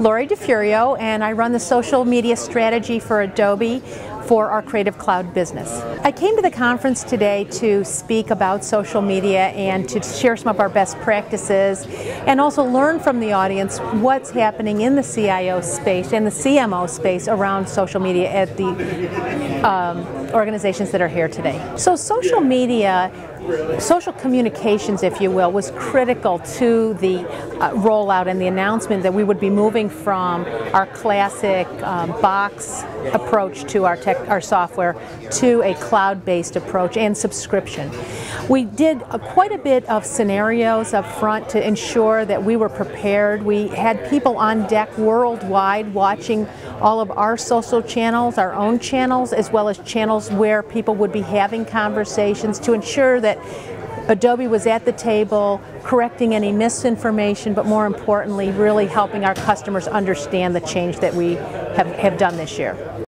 Lori DeFurio, and I run the social media strategy for Adobe for our Creative Cloud business. I came to the conference today to speak about social media and to share some of our best practices and also learn from the audience what's happening in the CIO space and the CMO space around social media at the um, organizations that are here today. So social media social communications, if you will, was critical to the uh, rollout and the announcement that we would be moving from our classic um, box approach to our tech, our software to a cloud-based approach and subscription. We did a, quite a bit of scenarios up front to ensure that we were prepared. We had people on deck worldwide watching all of our social channels, our own channels, as well as channels where people would be having conversations to ensure Adobe was at the table correcting any misinformation, but more importantly, really helping our customers understand the change that we have, have done this year.